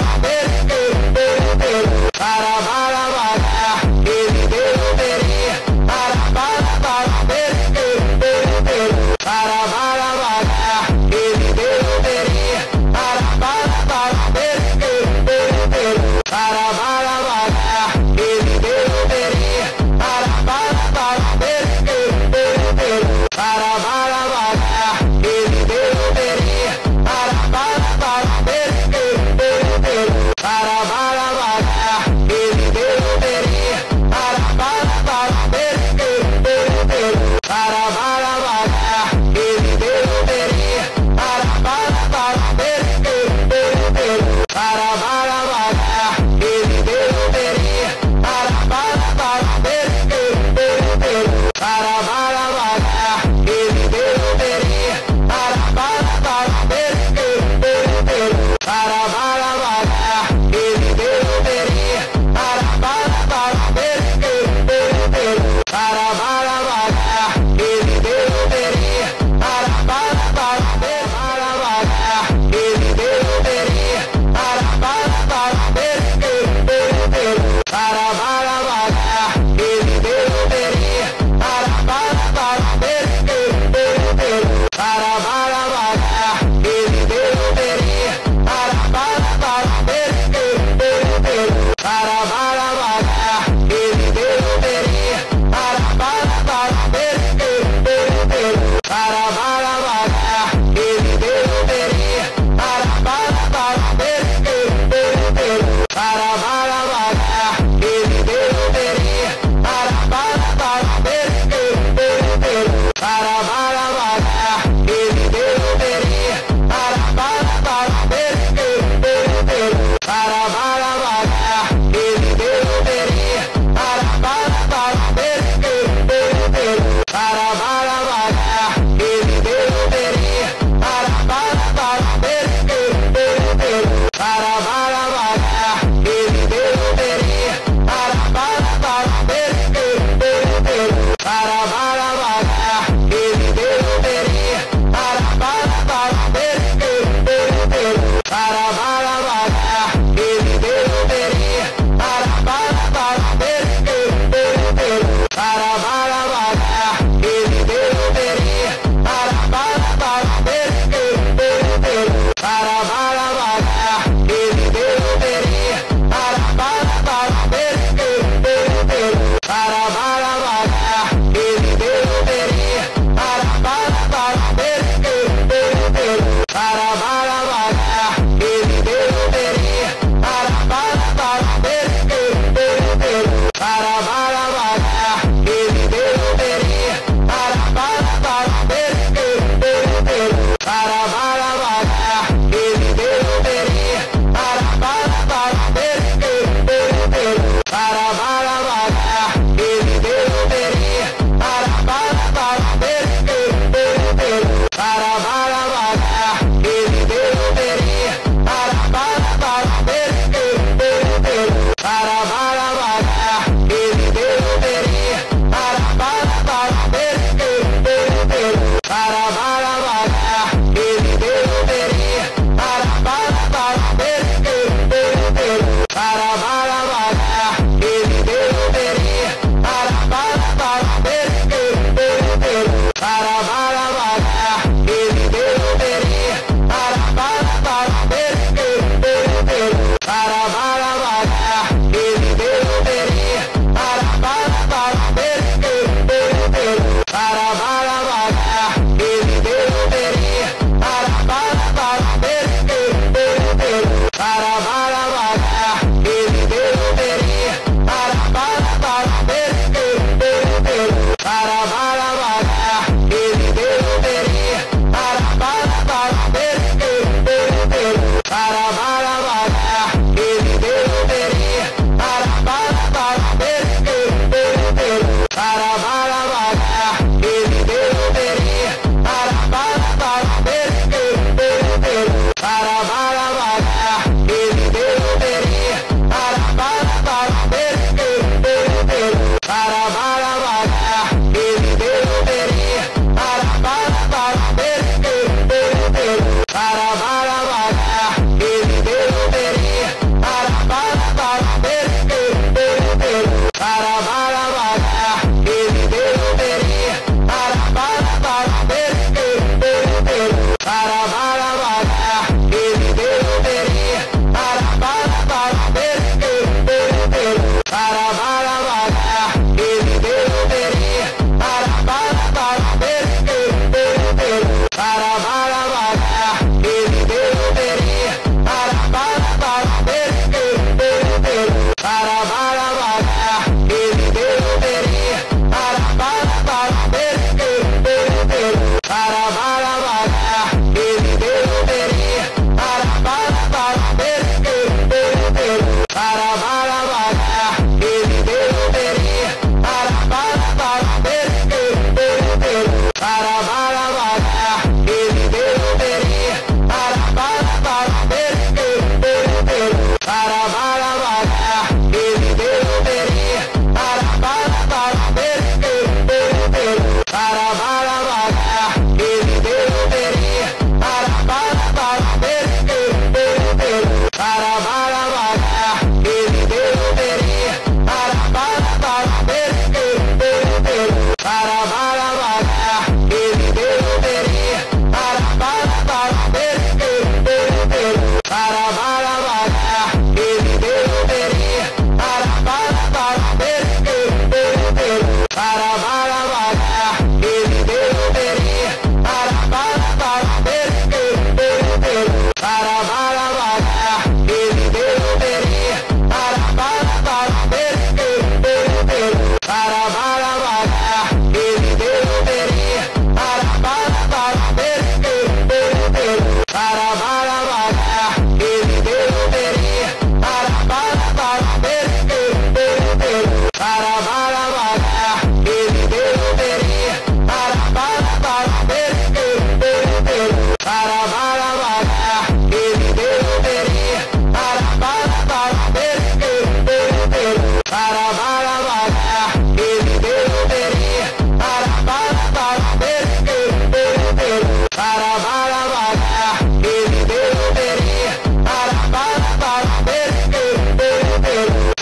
la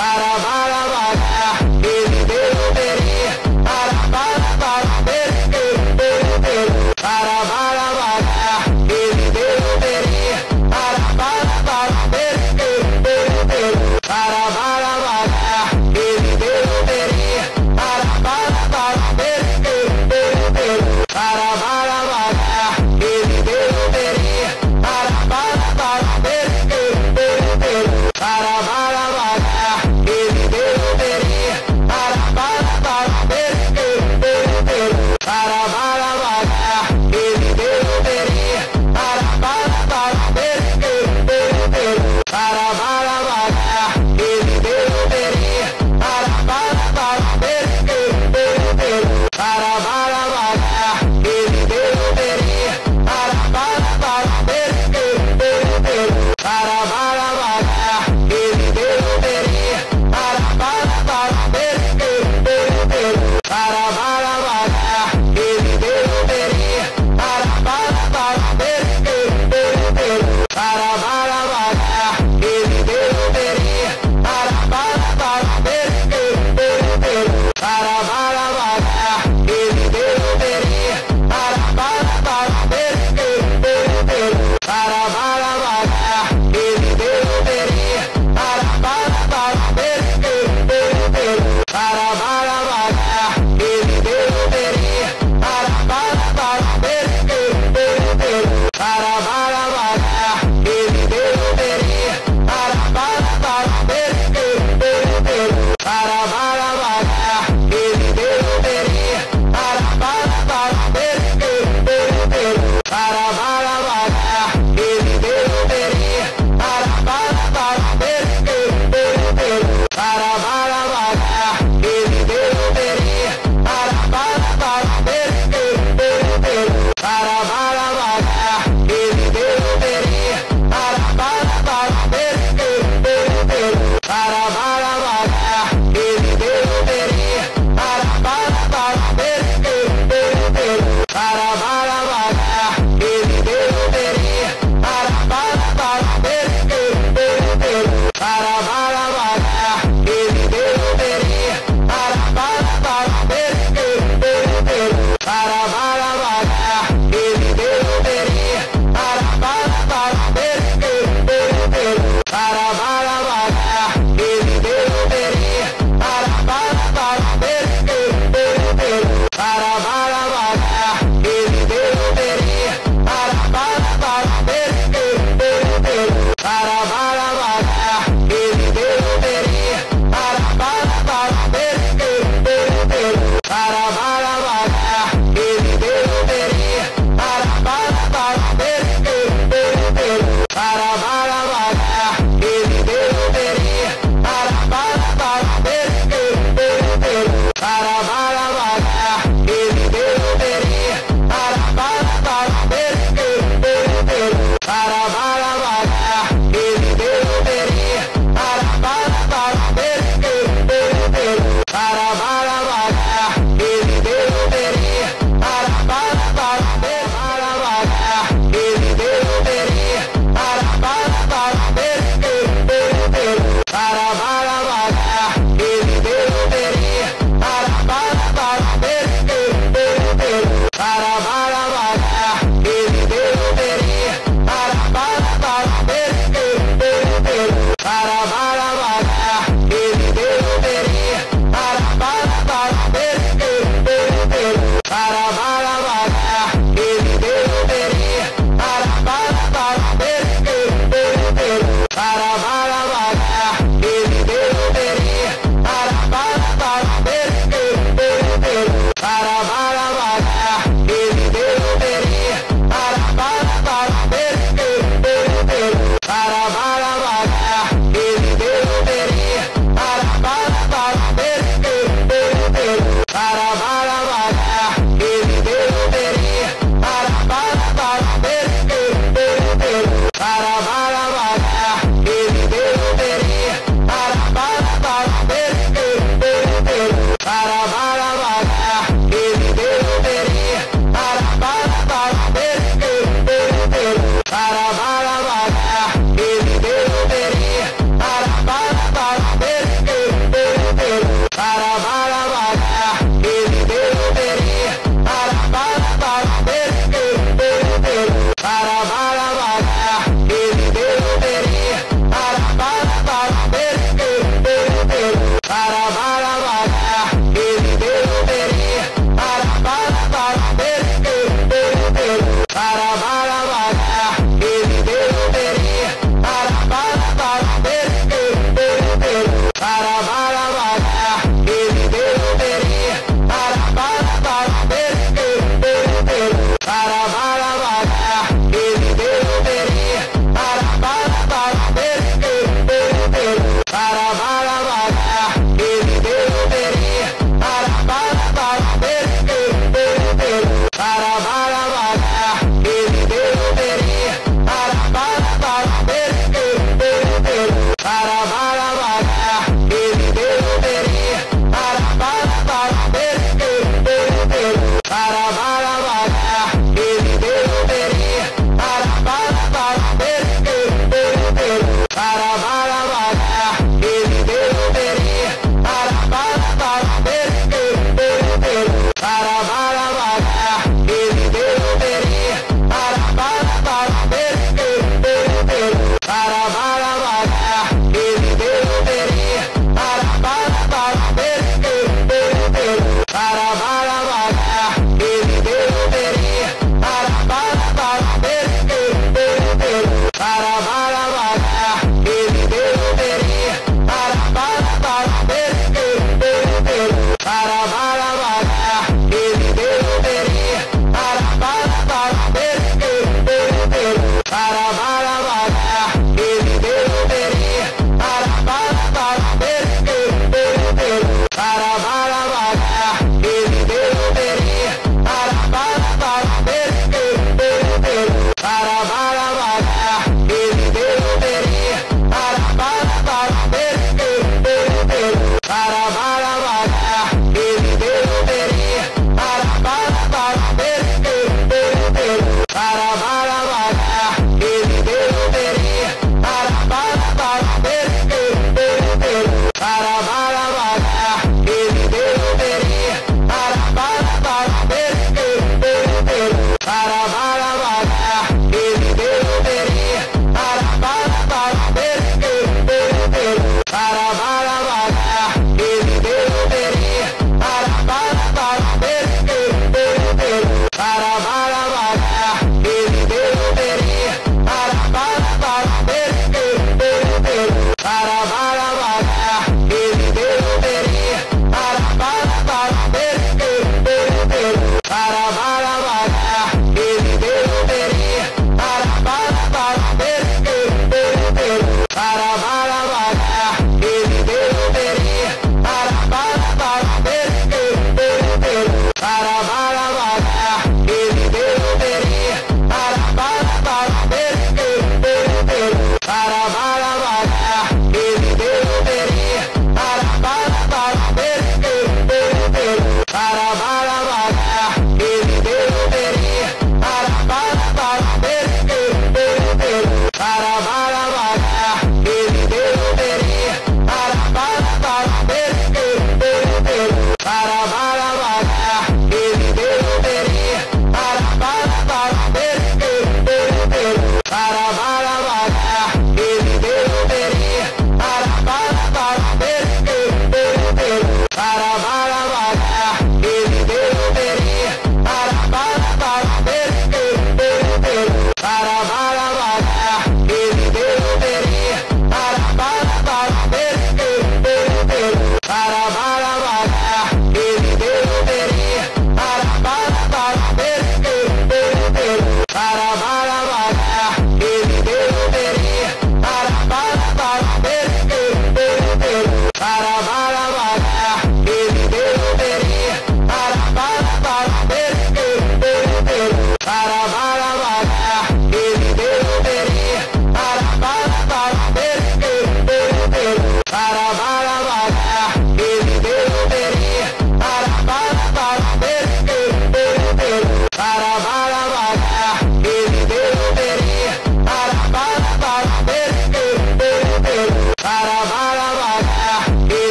Parabéns!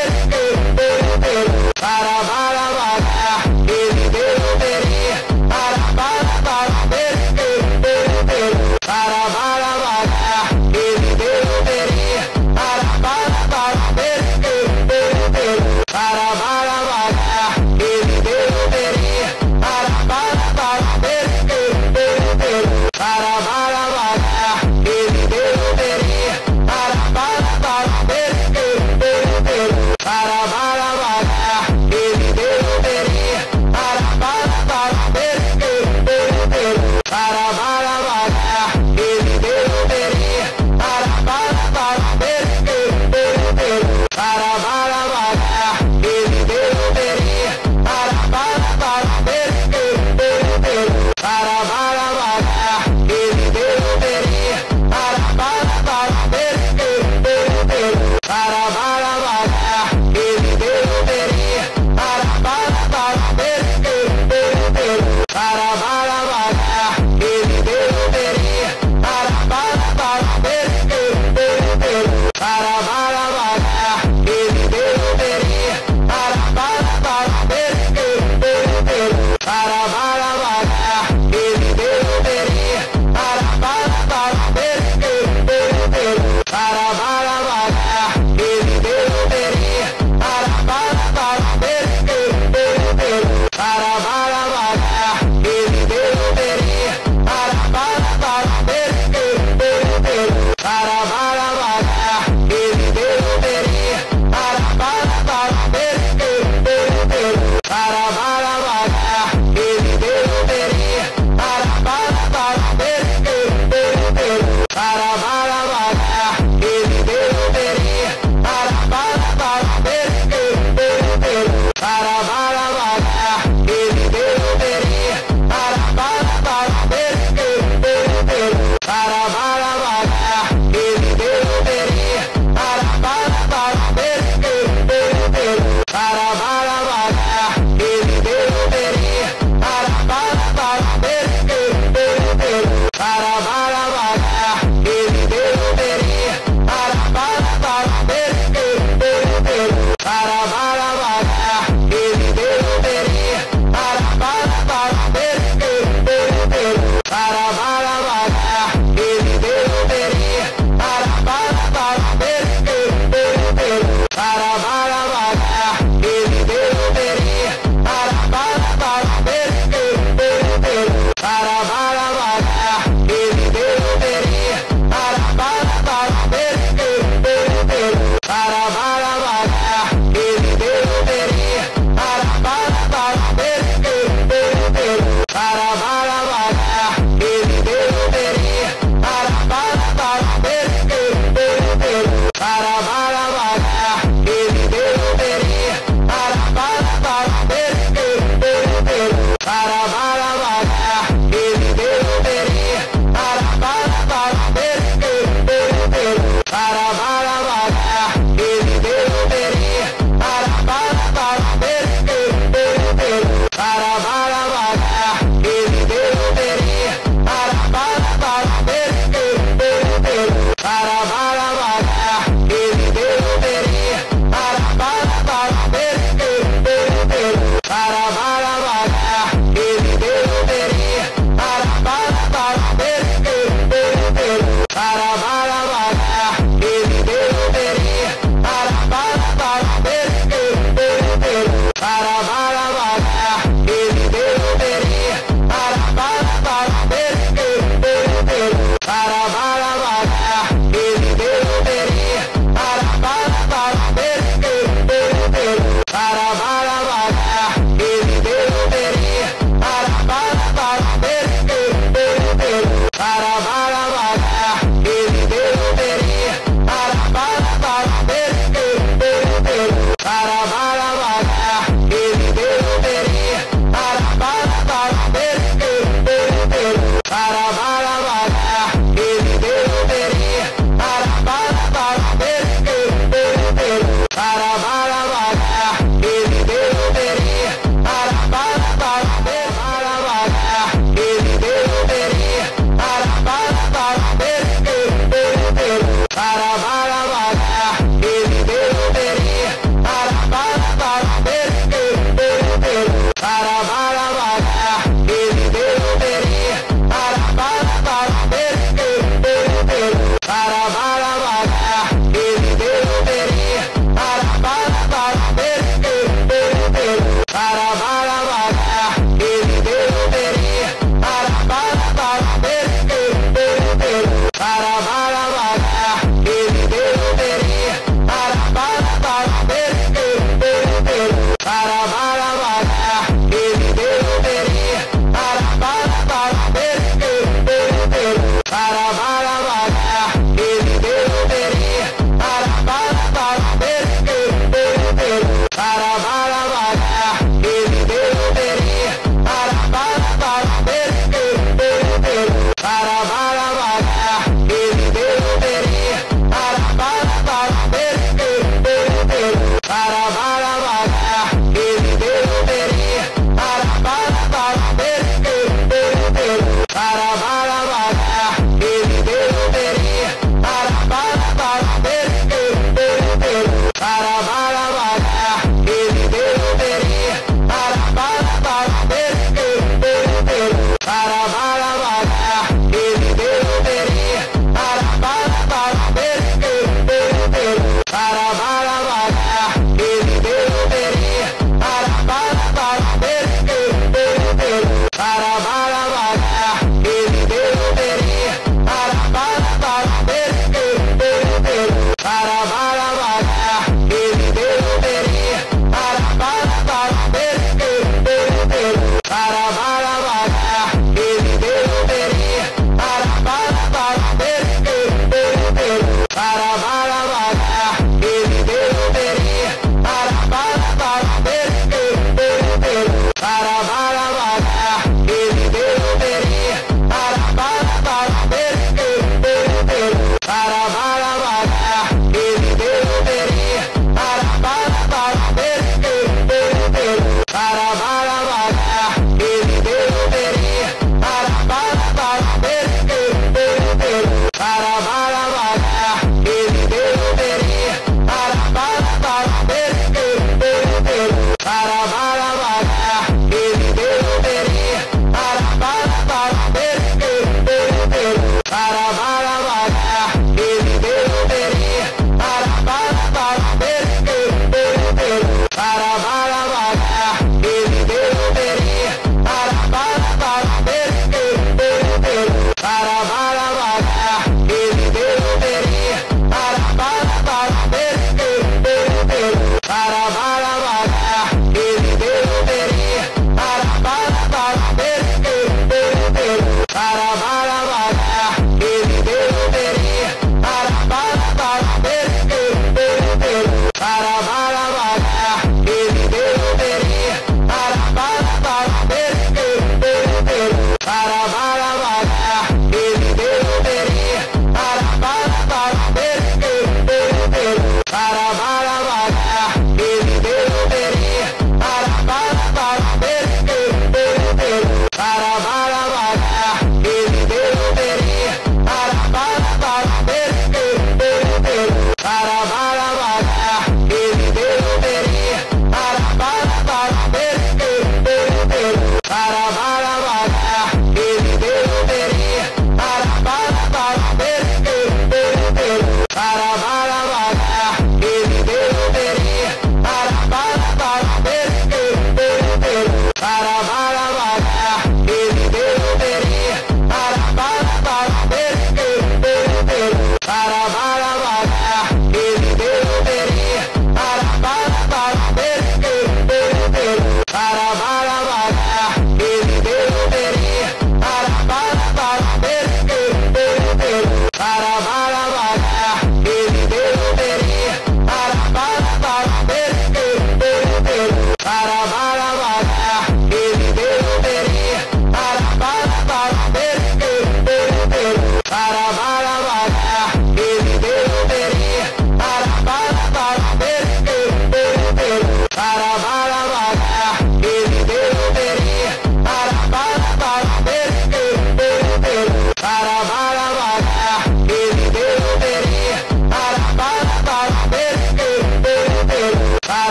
yeah.